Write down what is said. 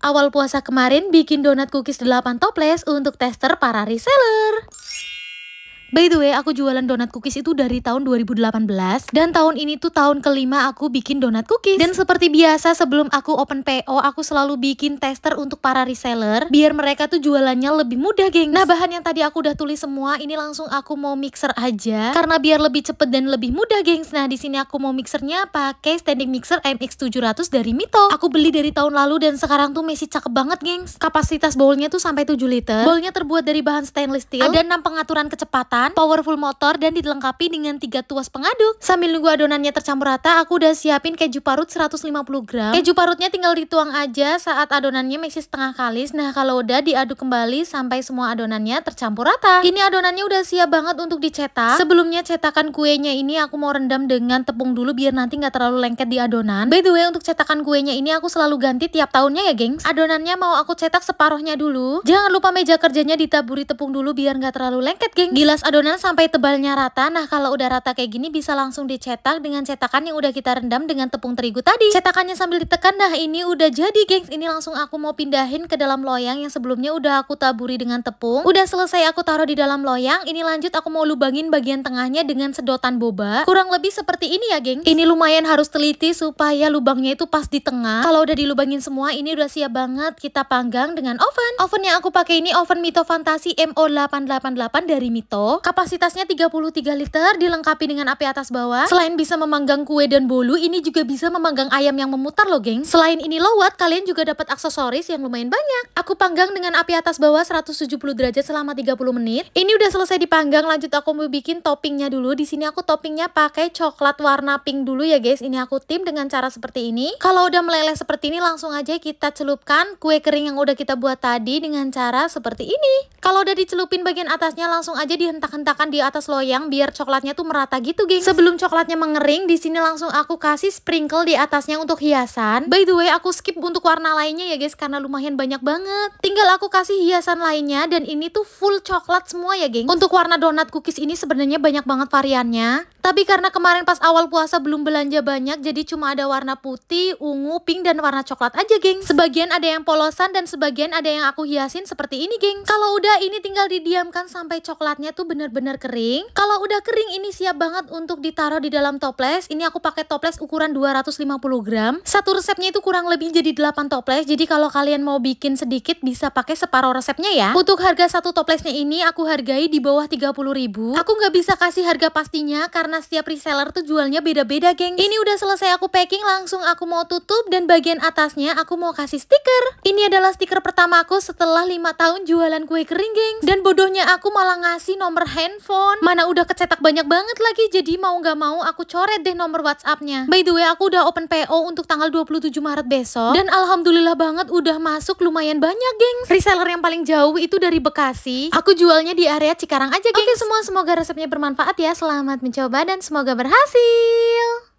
Awal puasa kemarin bikin donat cookies 8 toples untuk tester para reseller. By the way, aku jualan donat cookies itu dari tahun 2018 dan tahun ini tuh tahun kelima aku bikin donat cookies. Dan seperti biasa sebelum aku open PO, aku selalu bikin tester untuk para reseller biar mereka tuh jualannya lebih mudah, geng. Nah, bahan yang tadi aku udah tulis semua, ini langsung aku mau mixer aja karena biar lebih cepet dan lebih mudah, gengs. Nah, di sini aku mau mixernya pakai standing mixer MX700 dari Mito. Aku beli dari tahun lalu dan sekarang tuh masih cakep banget, gengs. Kapasitas bowlnya tuh sampai 7 liter. Bowlnya terbuat dari bahan stainless steel. Ada 6 pengaturan kecepatan powerful motor, dan dilengkapi dengan tiga tuas pengaduk. Sambil nunggu adonannya tercampur rata, aku udah siapin keju parut 150 gram. Keju parutnya tinggal dituang aja saat adonannya masih setengah kalis. Nah, kalau udah diaduk kembali sampai semua adonannya tercampur rata. Ini adonannya udah siap banget untuk dicetak. Sebelumnya cetakan kuenya ini aku mau rendam dengan tepung dulu biar nanti nggak terlalu lengket di adonan. By the way, untuk cetakan kuenya ini aku selalu ganti tiap tahunnya ya, gengs. Adonannya mau aku cetak separuhnya dulu. Jangan lupa meja kerjanya ditaburi tepung dulu biar nggak terlalu lengket, gengs. Gilas adonan sampai tebalnya rata. Nah, kalau udah rata kayak gini bisa langsung dicetak dengan cetakan yang udah kita rendam dengan tepung terigu tadi. Cetakannya sambil ditekan. Nah, ini udah jadi, gengs. Ini langsung aku mau pindahin ke dalam loyang yang sebelumnya udah aku taburi dengan tepung. Udah selesai aku taruh di dalam loyang. Ini lanjut aku mau lubangin bagian tengahnya dengan sedotan boba. Kurang lebih seperti ini ya, gengs. Ini lumayan harus teliti supaya lubangnya itu pas di tengah. Kalau udah dilubangin semua, ini udah siap banget kita panggang dengan oven. Oven yang aku pakai ini oven Mito Fantasi MO888 dari Mito. Kapasitas Kapasitasnya 33 liter, dilengkapi dengan api atas bawah. Selain bisa memanggang kue dan bolu, ini juga bisa memanggang ayam yang memutar loh, geng. Selain ini low watt, kalian juga dapat aksesoris yang lumayan banyak. Aku panggang dengan api atas bawah 170 derajat selama 30 menit. Ini udah selesai dipanggang, lanjut aku mau bikin toppingnya dulu. Di sini aku toppingnya pakai coklat warna pink dulu ya, guys. Ini aku tim dengan cara seperti ini. Kalau udah meleleh seperti ini, langsung aja kita celupkan kue kering yang udah kita buat tadi dengan cara seperti ini. Kalau udah dicelupin bagian atasnya, langsung aja dihentak-hentakan di atas loyang biar coklatnya tuh merata gitu, geng. Sebelum coklatnya mengering, di sini langsung aku kasih sprinkle di atasnya untuk hiasan. By the way, aku skip untuk warna lainnya ya, guys, karena lumayan banyak banget. Tinggal aku kasih hiasan lainnya dan ini tuh full coklat semua ya, geng. Untuk warna donat cookies ini sebenarnya banyak banget variannya. Tapi karena kemarin pas awal puasa belum belanja banyak, jadi cuma ada warna putih, ungu, pink, dan warna coklat aja, geng. Sebagian ada yang polosan dan sebagian ada yang aku hiasin seperti ini, geng. Kalau udah ini tinggal didiamkan sampai coklatnya tuh bener-bener kering. Kalau udah kering ini siap banget untuk ditaruh di dalam toples. Ini aku pakai toples ukuran 250 gram. Satu resepnya itu kurang lebih jadi 8 toples. Jadi kalau kalian mau bikin sedikit bisa pakai separuh resepnya ya. Untuk harga satu toplesnya ini aku hargai di bawah 30 ribu. Aku nggak bisa kasih harga pastinya karena setiap reseller tuh jualnya beda-beda, geng. Ini udah selesai aku packing, langsung aku mau tutup dan bagian atasnya aku mau kasih stiker. Ini adalah stiker pertamaku setelah 5 tahun jualan kue kering, geng. Dan bodohnya aku malah ngasih nomor handphone handphone. Mana udah kecetak banyak banget lagi, jadi mau nggak mau aku coret deh nomor WhatsAppnya. By the way, aku udah open PO untuk tanggal 27 Maret besok. Dan alhamdulillah banget udah masuk lumayan banyak, geng. Reseller yang paling jauh itu dari Bekasi. Aku jualnya di area Cikarang aja, geng. Oke semua, semoga resepnya bermanfaat ya. Selamat mencoba dan semoga berhasil.